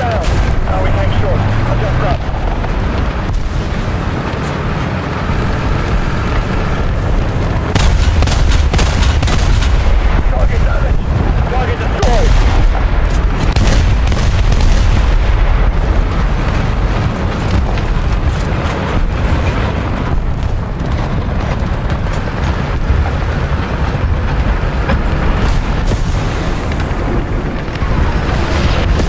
down.